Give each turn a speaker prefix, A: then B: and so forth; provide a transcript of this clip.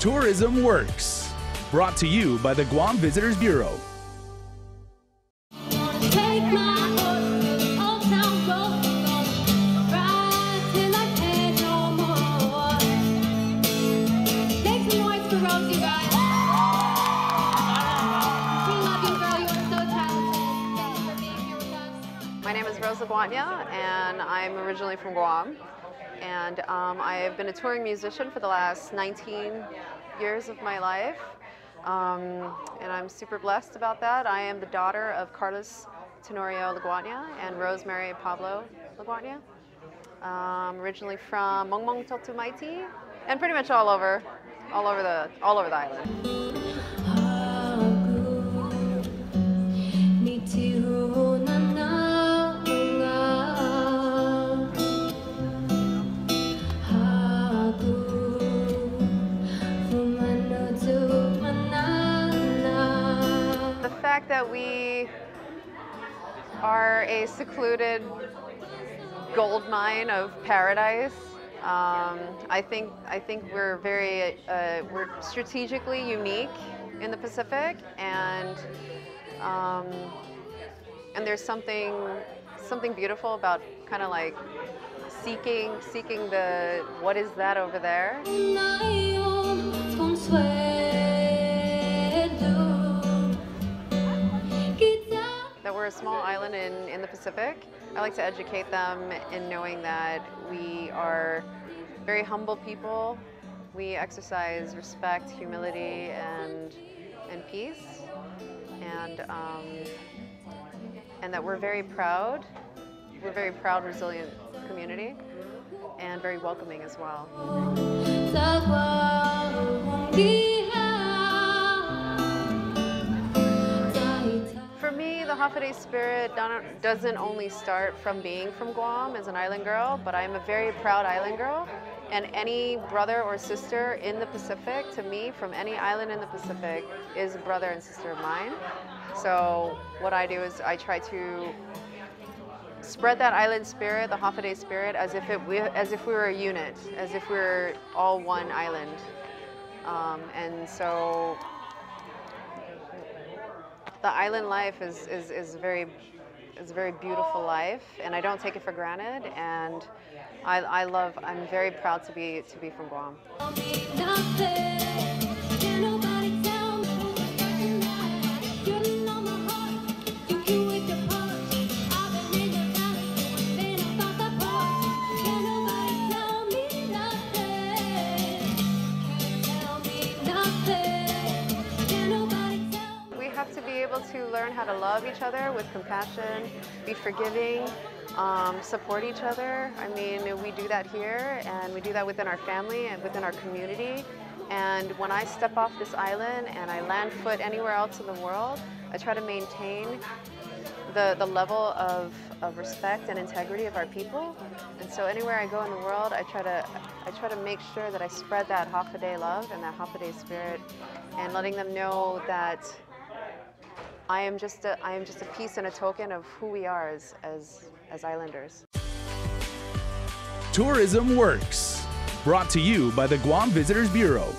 A: Tourism Works. Brought to you by the Guam Visitors Bureau.
B: My horse, Old Town Road, gonna ride till I can't no more. Make some noise for Rose, you guys. We love you, girl. You are so talented. Thank you for being here with us.
C: My name is Rose Laguaña, and I'm originally from Guam. And um, I've been a touring musician for the last 19 years of my life. Um, and I'm super blessed about that. I am the daughter of Carlos Tenorio Laguaña and Rosemary Pablo Laguaña. Um, originally from Mongmong Toto-Maite, and pretty much all over, all over the, all over the island. Fact that we are a secluded gold mine of paradise. Um, I think I think we're very uh, we're strategically unique in the Pacific, and um, and there's something something beautiful about kind of like seeking seeking the what is that over there. Pacific. I like to educate them in knowing that we are very humble people. We exercise respect, humility, and, and peace. And, um, and that we're very proud. We're a very proud, resilient community and very welcoming as well. Me, spirit doesn't only start from being from Guam as an island girl, but I'm a very proud island girl. And any brother or sister in the Pacific, to me, from any island in the Pacific, is a brother and sister of mine. So what I do is I try to spread that island spirit, the Hafa Adai spirit, as if it we, as if we were a unit, as if we were all one island. Um, and so the island life is, is, is very is a very beautiful life and I don't take it for granted and I, I love I'm very proud to be to be from Guam. Able to learn how to love each other with compassion, be forgiving, um, support each other. I mean, we do that here and we do that within our family and within our community. And when I step off this island and I land foot anywhere else in the world, I try to maintain the, the level of, of respect and integrity of our people. And so anywhere I go in the world, I try to I try to make sure that I spread that Hafa Adai love and that Hafa Adai spirit and letting them know that I am just a, I am just a piece and a token of who we are as, as, as islanders.
A: Tourism Works. Brought to you by the Guam Visitors Bureau.